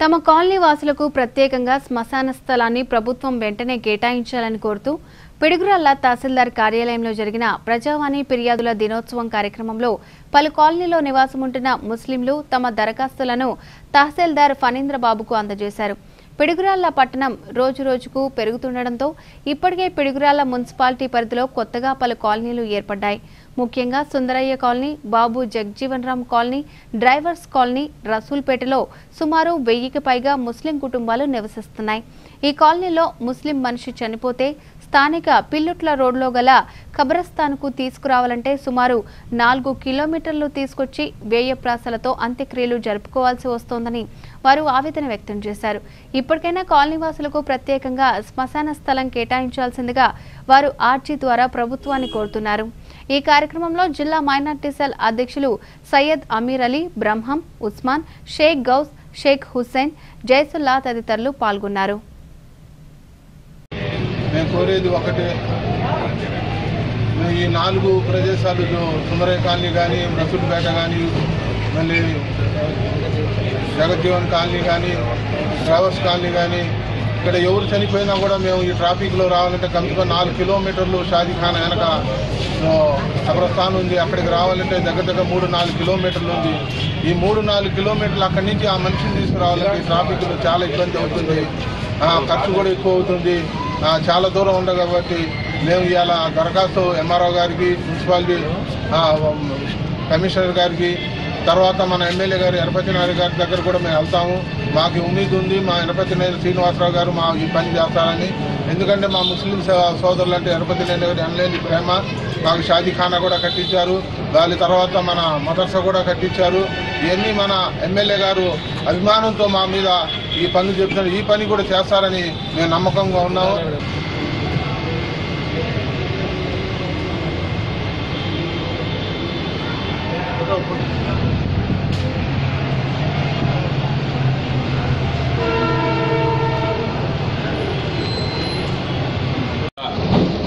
తమ కాలనీ వాసులకు ప్రత్యేకంగా శ్మశాన స్థలాన్ని ప్రభుత్వం వెంటనే కేటాయించాలని కోరుతూ పిడుగురాళ్ళ తహసీల్దార్ కార్యాలయంలో జరిగిన ప్రజావాణి ఫిర్యాదుల దినోత్సవం కార్యక్రమంలో పలు కాలనీలో నివాసముంటున్న ముస్లింలు తమ దరఖాస్తులను తహసీల్దార్ ఫణీంద్రబాబుకు అందజేశారు. పిడుగురాళ్ళ పట్టణం రోజురోజుకు పెరుగుతుండటంతో ఇప్పటికే పిడుగురాళ్ళ మున్సిపాలిటీ పరిధిలో కొత్తగా పలు కాలనీలు ఏర్పడ్డాయి. ముఖ్యంగా Sundarayya colony Babu Jagjivan Ram colony drivers colony రసూల్పేటలో సుమారు వెయ్యికి పైగా ముస్లిం కుటుంబాలు నివసిస్తున్నాయి. ఈ కాలనీలో ముస్లిం మనిషి చనిపోతే స్థానిక పిల్లుట్ల రోడ్లో గల కబ్రస్థాన్కు తీసుకురావాలంటే సుమారు నాలుగు కిలోమీటర్లు తీసుకొచ్చి వ్యయప్రాసలతో అంత్యక్రియలు జరుపుకోవాల్సి వస్తోందని వారు ఆవేదన వ్యక్తం చేశారు. ఇప్పటికైనా కాలనీవాసులకు ప్రత్యేకంగా శ్మశాన స్థలం కేటాయించాల్సిందిగా వారు ఆర్జీ ద్వారా ప్రభుత్వాన్ని కోరుతున్నారు. ఈ కార్యక్రమంలో జిల్లా మైనార్టీ సెల్ అధ్యక్షులు సయ్యద్ అమీర్ అలీ బ్రహ్మం ఉస్మాన్ షేక్ గౌస్ షేక్ హుస్సేన్ జైసుల్లా తదితరులు పాల్గొన్నారు. కోరేది ఒకటే. ఈ నాలుగు ప్రదేశాలు సుందరయ్య కాలనీ కానీ రసూల్పేట కానీ మళ్ళీ జగజ్జీవన్ కాలనీ కానీ డ్రైవర్స్ కాలనీ కానీ ఇక్కడ ఎవరు చనిపోయినా కూడా మేము ఈ ట్రాఫిక్లో రావాలంటే కనీసం నాలుగు కిలోమీటర్లు షాదీఖానా వెనక ఆ, కబ్రస్థాన్ ఉంది. అక్కడికి రావాలంటే దగ్గర దగ్గర మూడు నాలుగు కిలోమీటర్లు ఉంది. ఈ మూడు నాలుగు కిలోమీటర్లు అక్కడి నుంచి ఆ మనిషిని తీసుకురావాలంటే ట్రాఫిక్లో చాలా ఇబ్బంది అవుతుంది. ఖర్చు కూడా ఎక్కువ అవుతుంది. చాలా దూరం ఉండదు కాబట్టి మేము ఇవాళ దరఖాస్తు ఎంఆర్ఓ గారికి మున్సిపాలిటీ కమిషనర్ గారికి తర్వాత మన ఎమ్మెల్యే గారు ఎనపతి నాయుడు గారి దగ్గర కూడా మేము వెళ్తాము. మాకు ఉమ్మీద్ ఉంది. మా ఎనపతి నాయుడు శ్రీనివాసరావు గారు మా ఈ పని చేస్తారని. ఎందుకంటే మా ముస్లిం సోదరులు అంటే ఎనపతి నాయుడు గారు ఎనలేని ప్రేమ. మాకు షాదీఖానా కూడా కట్టించారు. దాని తర్వాత మన మదర్సా కూడా కట్టించారు. ఇవన్నీ మన ఎమ్మెల్యే గారు అభిమానంతో మా మీద ఈ పని చెప్తున్నారు. ఈ పని కూడా చేస్తారని మేము నమ్మకంగా ఉన్నాము.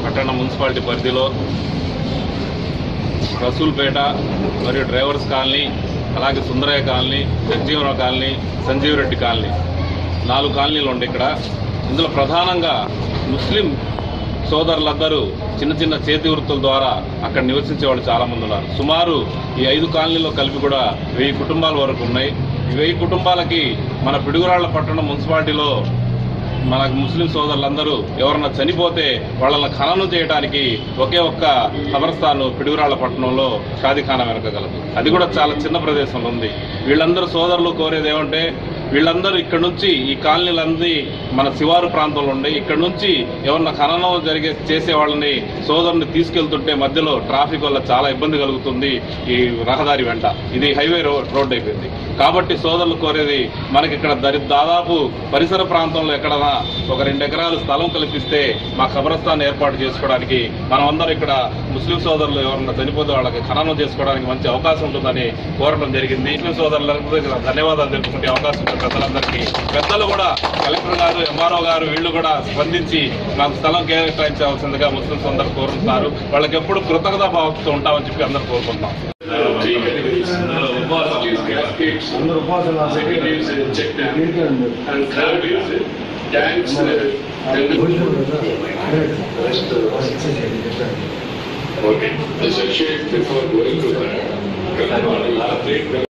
పట్టణ మున్సిపాలిటీ పరిధిలో రసూల్పేట మరియు డ్రైవర్స్ కాలనీ అలాగే Sundarayya colony Jagjivan colony Sanjeev Reddy colony. నాలుగు కాలనీలు ఉండే ఇక్కడ. ఇందులో ప్రధానంగా ముస్లిం సోదరులందరూ చిన్న చిన్న చేతి వృత్తుల ద్వారా అక్కడ నివసించే వాళ్ళు చాలా మంది ఉన్నారు. సుమారు ఈ ఐదు కాలనీలో కలిపి కూడా వెయ్యి కుటుంబాల వరకు ఉన్నాయి. ఈ వెయ్యి కుటుంబాలకి మన పిడుగురాళ్ళ పట్టణం మున్సిపాలిటీలో మన ముస్లిం సోదరులందరూ ఎవరన్నా చనిపోతే వాళ్ళని ఖననం చేయడానికి ఒకే ఒక్క ఖబరస్థాను పిడుగురాళ్ళ పట్టణంలో షాదీఖానా వెనకగలదు అది కూడా చాలా చిన్న ప్రదేశంలో ఉంది. వీళ్ళందరూ సోదరులు కోరేది ఏమంటే వీళ్ళందరూ ఇక్కడ నుంచి ఈ కాలనీలన్నీ మన శివారు ప్రాంతంలో ఉండే ఇక్కడ నుంచి ఎవరన్నా ఖననం జరిగే చేసే వాళ్ళని సోదరుని తీసుకెళ్తుంటే మధ్యలో ట్రాఫిక్ వల్ల చాలా ఇబ్బంది కలుగుతుంది ఈ రహదారి వెంట. ఇది హైవే రోడ్ అయిపోయింది. కాబట్టి సోదరులు కోరేది మనకి ఇక్కడ దరి దాదాపు పరిసర ప్రాంతంలో ఎక్కడన్నా ఒక రెండు ఎకరాలు స్థలం కల్పిస్తే మా ఖబరస్థాన్ ఏర్పాటు చేసుకోవడానికి మనమందరం ఇక్కడ ముస్లిం సోదరులు ఎవరన్నా చనిపోతే వాళ్ళకి ఖననం చేసుకోవడానికి మంచి అవకాశం ఉంటుందని కోరడం జరిగింది. ముస్లిం సోదరులందరికీ ధన్యవాదాలు తెలుపుకునే అవకాశం ప్రజలందరికీ పెద్దలు కూడా కలెక్టర్ గారు ఎంఆర్ఓ గారు వీళ్ళు కూడా స్పందించి నాకు స్థలం కేటాయించవలసిందిగా ముస్లింస్ అందరూ కోరుతున్నారు. వాళ్ళకి ఎప్పుడు కృతజ్ఞత భావంతో ఉంటామని చెప్పి అందరూ కోరుకుంటున్నాం. Okay, as a shape before going to that,